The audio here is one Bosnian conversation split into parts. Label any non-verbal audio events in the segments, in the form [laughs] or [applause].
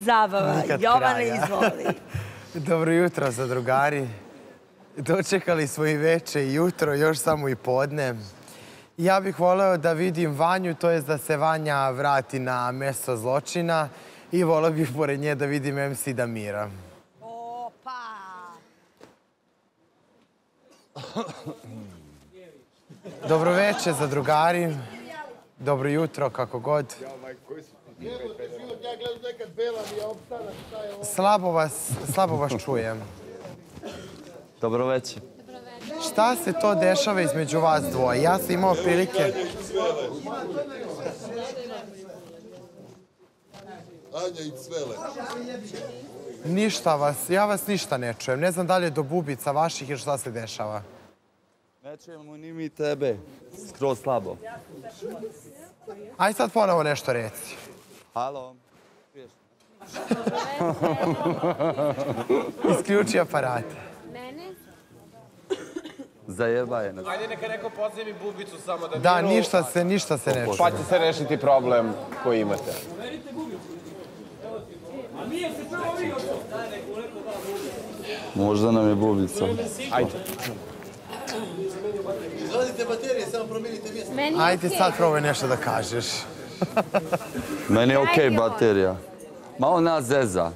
Zabava. Nikad kraja. izvoli. [laughs] Dobro jutro za drugari. Dočekali smo i veče i jutro, još samo i podne. Ja bih voleo da vidim Vanju, to je da se Vanja vrati na mesto zločina i voleo bih pored nje da vidim MC Damira. Opa! Dobro veče za drugari. Dobro jutro, kako god. Slabo vas, slabo vas čujem. Dobro večer. Šta se to dešava između vas dvoje? Ja sam imao prilike... Anja i Cvele. Ništa vas, ja vas ništa ne čujem. Ne znam da li je do bubica vaših ili šta se dešava. Ne čujemo ni mi tebe. Skroz slabo. Aj sad ponovo nešto reci. Halo. [laughs] Isključi aparate. Mene? Zajebaj nas. Ajde neka neko pozemi bubicu samo da... Da, ništa se, ništa se ne Pa će se rešiti problem koji imate. Možda nam je bubica. Ajde. Izvadite baterije, samo promijenite mjesto. Je Ajde sad probaj nešto da kažeš. [laughs] Meni je okej baterija. Malo nas zeza.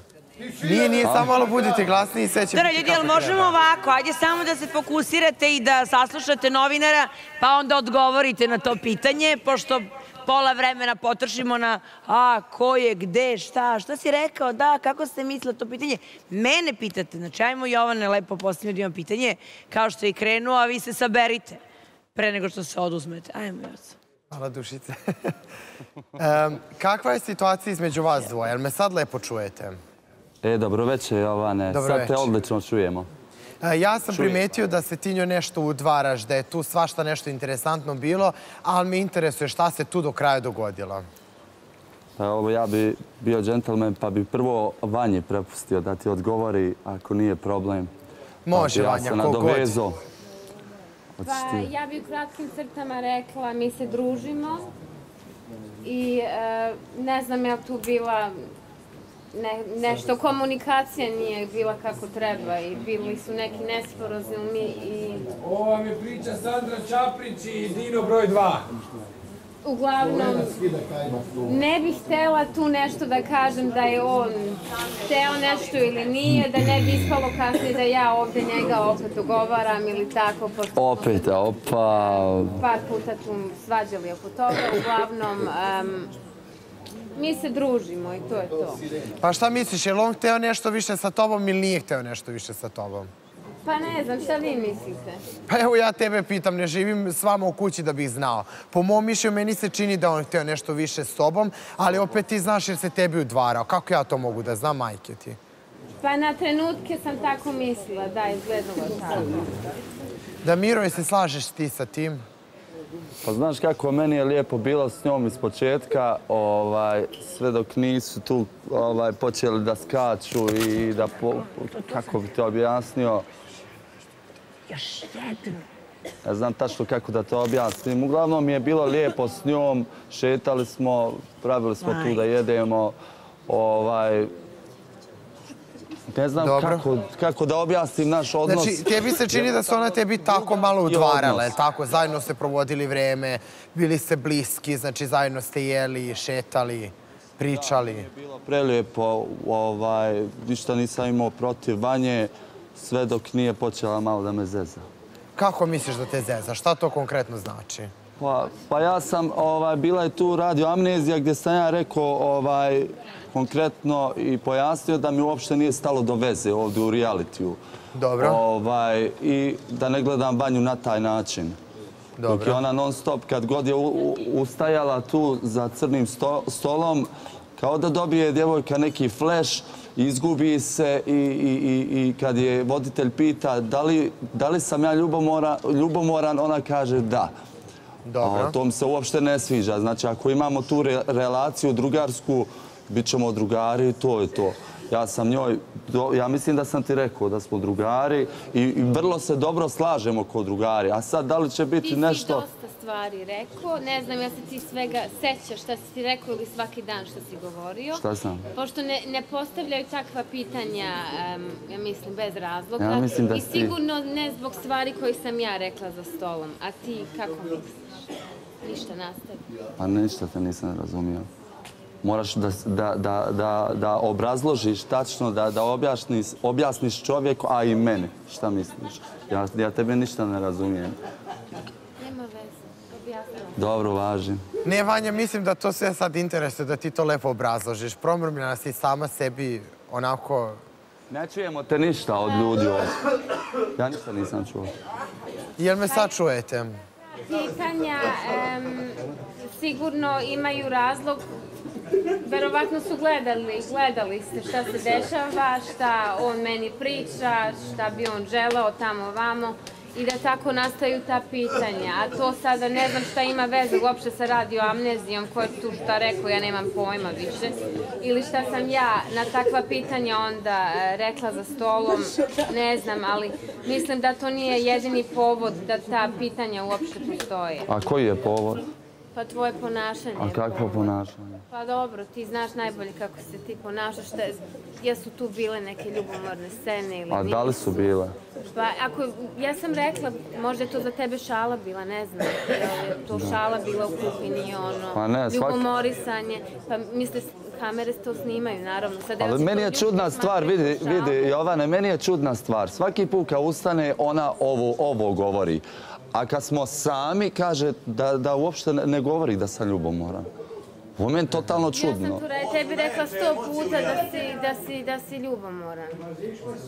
Nije, nije, samo malo budite glasniji i sve će biti ljudi, jel možemo treba. ovako? Ajde samo da se fokusirate i da saslušate novinara, pa onda odgovorite na to pitanje, pošto pola vremena potrošimo na a, ko je, gde, šta, šta si rekao, da, kako ste mislili to pitanje. Mene pitate, znači ajmo Jovane lepo postavljati imam pitanje, kao što je i krenuo, a vi se saberite pre nego što se oduzmete. Ajmo, Joca. Hvala dušice. [laughs] Kakva je situacija između vas dvoje? Jel me sad lepo čujete? E, dobro večer, Jovane. Dobro Sad te odlično čujemo. E, Ja sam primetio da se ti njoj nešto udvaraš, da je tu svašta nešto interesantno bilo, ali me interesuje šta se tu do kraja dogodilo. Pa ovo ja bi bio džentlmen, pa bi prvo Vanji prepustio da ti odgovori ako nije problem. Može, Pa Vanja, Ja se ko Pa ja bih u kratkim crtama rekla, mi se družimo i e, ne znam je li tu bila ne, nešto, komunikacija nije bila kako treba i bili su neki nesporazumi i Ovo vam je priča Sandra Čaprić i Dino broj 2. Uglavnom ne bih htjela tu nešto da kažem da je on hteo nešto ili nije, da ne bi ispalo kasnije da ja ovdje njega opet ogovaram ili tako, pošto Opet, opa. par puta tu svađali oko toga. Uglavnom, mi se družimo i to je to. Pa šta misliš, je li on hteo nešto više sa tobom ili nije hteo nešto više sa tobom? Pa ne znam, šta vi mislite? Pa evo ja tebe pitam, ne živim s vama u kući da bih znao. Po mom mišlju, meni se čini da on hteo nešto više s tobom, ali opet ti znaš jer se tebi udvarao. Kako ja to mogu da znam, majke ti? Pa na trenutke sam tako mislila, da, izgledalo je tako. Da Miro, se slažeš ti sa tim? Pa znaš kako meni je lijepo bilo s njom iz početka, ovaj, sve dok nisu tu ovaj, počeli da skaču i da, po, kako bi to objasnio, Još jedno. ne znam tačno kako da to objasnim. Uglavnom mi je bilo lijepo s njom, šetali smo, pravili smo tu da jedemo, ovaj, ne znam Dobro. kako, kako da objasnim naš odnos. Znači, tebi se čini da se ona tebi tako malo udvarala, je tako? Zajedno ste provodili vreme, bili ste bliski, znači zajedno ste jeli, šetali, pričali. Bilo prelijepo, ovaj, ništa nisam imao protiv Vanje, sve dok nije počela malo da me zeza. Kako misliš da te zeza? Šta to konkretno znači? Pa, pa ja sam, ovaj, bila je tu radio amnezija gdje sam ja rekao ovaj, konkretno i pojasnio da mi uopšte nije stalo do veze ovdje u realitiju. Dobro. Ovaj, I da ne gledam Vanju na taj način. Dok je ona non stop, kad god je u- u- ustajala tu za crnim sto- stolom, kao da dobije djevojka neki flash, izgubi se i, i, i, i kad je voditelj pita da li, da li sam ja ljubomora, ljubomoran, ona kaže da. Dobro. A, to mi se uopšte ne sviđa. Znači, ako imamo tu re- relaciju drugarsku, bit ćemo drugari i to je to. Ja sam njoj, do- ja mislim da sam ti rekao da smo drugari i, i vrlo se dobro slažemo kao drugari. A sad, da li će biti Ti si nešto... stvari rekao. Ne znam, ja se ti svega sećaš šta si ti rekao ili svaki dan što si govorio. Šta sam? Pošto ne, ne postavljaju takva pitanja, em, ja mislim, bez razloga. Ja mislim da I si- sigurno ne zbog stvari koje sam ja rekla za stolom. A ti kako misliš? Ništa nastavi. Pa ništa te nisam razumio. Moraš da, da, da, da, da obrazložiš tačno, da, da objasniš, objasniš čovjeku, a i meni. Šta misliš? Ja, ja tebe ništa ne razumijem. Dobro, važim. Ne, Vanja, mislim da to sve sad interesuje, da ti to lepo obrazložiš. Promrmljena si sama sebi onako... Ne čujemo te ništa od ljudi ovdje. Ja ništa nisam čuo. Jel me sad čujete? Pitanja sigurno imaju razlog. Verovatno su gledali, gledali ste šta se dešava, šta on meni priča, šta bi on želeo tamo vamo i da tako nastaju ta pitanja. A to sada ne znam šta ima veze uopšte sa radioamnezijom, ko je tu šta rekao, ja nemam pojma više. Ili šta sam ja na takva pitanja onda e, rekla za stolom, ne znam, ali mislim da to nije jedini povod da ta pitanja uopšte postoje. A koji je povod? Pa tvoje ponašanje. A kakvo ponašanje? Pa dobro, ti znaš najbolje kako se ti ponašaš. Šta, jesu tu bile neke ljubomorne scene ili A da li su bile? Pa ako, ja sam rekla, možda je to za tebe šala bila, ne znam. Je to šala bila u kuhinji, ono, Pa ne, svaki- ljubomorisanje. Pa misle, kamere to snimaju, naravno. Sad, Ali meni je čudna stvar, vidi, vidi, Jovane, meni je čudna stvar. Svaki put kad ustane, ona ovo, ovo govori. A kad smo sami, kaže da, da uopšte ne, govori da sam ljubomoran. Ovo je meni totalno Ja čudno. sam tu re, tebi rekla sto puta da si, da si, da si ljubomoran.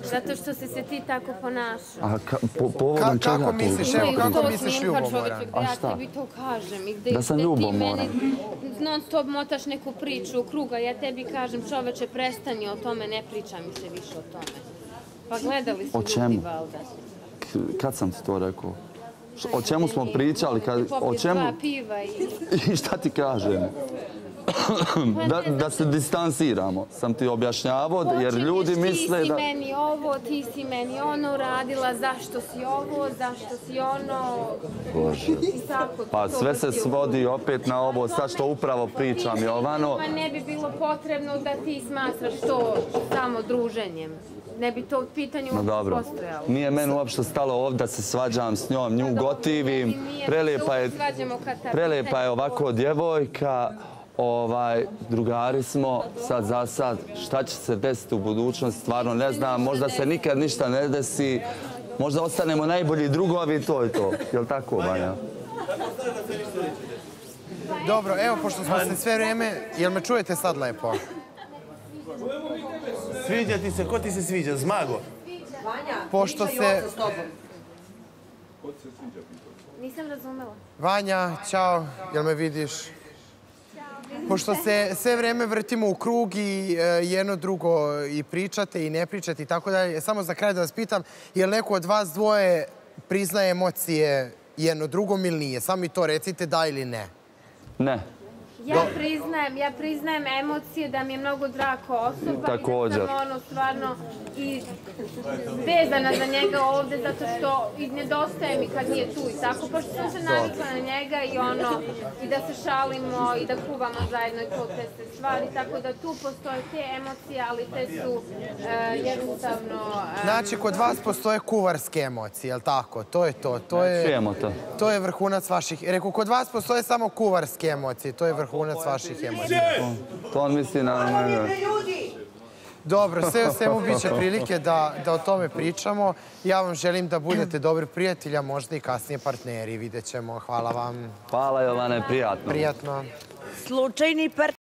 Zato što si se ti tako ponašao. A ka, po, povodom čega kako to misliš, uopšte? evo, Imaju kako misliš ljubomoran? A ja šta? tebi to kažem. I gde, Da sam ljubomoran. Ti meni non stop motaš neku priču u kruga. Ja tebi kažem, čoveče, prestani o tome, ne priča mi se više o tome. Pa gledali su ljudi, valda. Kad sam ti to rekao? O čemu smo pričali? Kad, o čemu? dva piva i... [laughs] I šta ti kažem? Da, da se distansiramo. Sam ti objašnjavao, jer ljudi misle Ti si da... meni ovo, ti si meni ono radila, zašto si ovo, zašto si ono... Bože. Tako, Pa sve se svodi opet na ovo, sad što upravo pričam, Jovano. Pa ne bi bilo potrebno da ti smatraš to samo druženjem. Ne bi to pitanje uopšte postojalo. nije meni uopšte stalo ovdje da se svađam s njom, nju gotivim, Nije, prelijepa je, ovako djevojka, ovaj, drugari smo, sad za sad, šta će se desiti u budućnosti, stvarno ne znam, možda se nikad ništa ne desi, možda ostanemo najbolji drugovi, to je to, jel tako, Vanja? Dobro, evo, pošto smo se sve vrijeme... Jel me čujete sad lepo? Sviđa ti se, ko ti se sviđa? Zmago? Pošto se... Nisam razumela. Vanja, čao, jel me vidiš? Pošto se sve vrijeme vrtimo u krug i e, jedno drugo i pričate i ne pričate i tako dalje, samo za kraj da vas pitam, je li neko od vas dvoje priznaje emocije jedno drugom ili nije? Samo mi to recite da ili ne. Ne, Ja priznajem, ja priznajem emocije da mi je mnogo drako osoba Također. i da sam ono stvarno i vezana za njega ovde zato što i nedostaje mi kad nije tu i tako, pošto sam se navikla na njega i ono, i da se šalimo i da kuvamo zajedno i to te sve stvari, tako da tu postoje te emocije, ali te su e, jednostavno... e, Znači, kod vas postoje kuvarske emocije, je li tako? To je to. To je, čujemo to. to je vrhunac vaših... Rekao, kod vas postoje samo kuvarske emocije. To je vrhunac vaših emocija. To on misli na mene. Dobro, sve u svemu bit će prilike da, da o tome pričamo. Ja vam želim da budete dobri prijatelji, a možda i kasnije partneri. Vidjet ćemo. Hvala vam. Hvala Jovane, prijatno. Prijatno. Slučajni partner.